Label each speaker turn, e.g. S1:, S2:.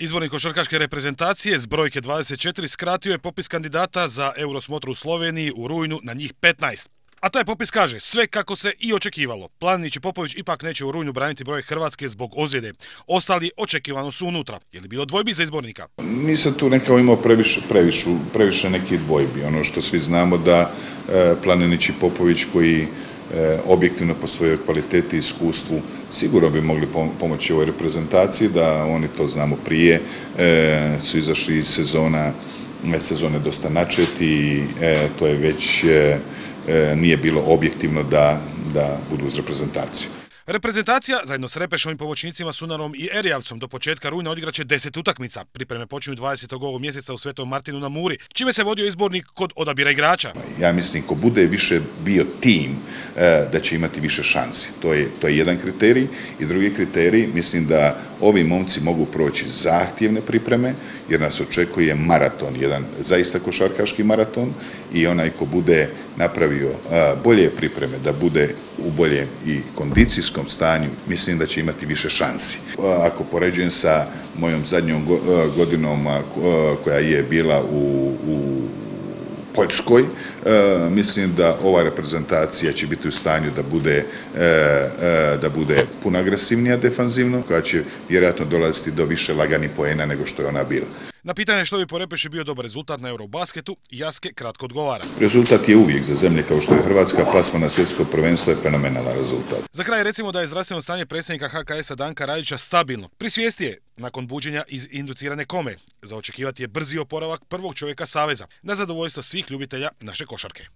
S1: Izbornik košarkaške reprezentacije s brojke 24 skratio je popis kandidata za Eurosmotru u Sloveniji u rujnu na njih 15. A taj popis kaže sve kako se i očekivalo. Planinić i Popović ipak neće u rujnu braniti broj Hrvatske zbog ozljede. Ostali očekivano su unutra. Je li bilo dvojbi za izbornika?
S2: Nisam tu nekao imao previše, previše, previše nekih dvojbi. Ono što svi znamo da e, Planinić i Popović koji objektivno po svojoj kvaliteti i iskustvu sigurno bi mogli pomoći ovoj reprezentaciji, da oni to znamo prije, e, su izašli iz sezona, sezone dosta načeti i to je već nije bilo objektivno da budu uz reprezentaciju.
S1: Reprezentacija zajedno s Repešom i pomoćnicima Sunarom i Erijavcom do početka rujna odigraće deset utakmica. Pripreme počinju 20. ovog mjeseca u Svetom Martinu na Muri, čime se vodio izbornik kod odabira igrača.
S2: Ja mislim ko bude više bio tim e, da će imati više šansi. To je, to je jedan kriterij i drugi kriterij mislim da ovi momci mogu proći zahtjevne pripreme jer nas očekuje maraton, jedan zaista košarkaški maraton i onaj ko bude napravio bolje pripreme, da bude u boljem i kondicijskom stanju, mislim da će imati više šansi. Ako poređujem sa mojom zadnjom godinom koja je bila u, u Poljskoj, mislim da ova reprezentacija će biti u stanju da bude, da bude puno agresivnija defanzivno, koja će vjerojatno dolaziti do više lagani poena nego što je ona bila.
S1: Na pitanje što bi po Repeši bio dobar rezultat na Eurobasketu, Jaske kratko odgovara.
S2: Rezultat je uvijek za zemlje kao što je Hrvatska pasma na svjetsko prvenstvo je fenomenalan rezultat.
S1: Za kraj recimo da je zdravstveno stanje predsjednika HKS-a Danka Radića stabilno. Pri svijesti je, nakon buđenja iz inducirane kome, za očekivati je brzi oporavak prvog čovjeka Saveza, na zadovoljstvo svih ljubitelja naše košarke. Albuquerque.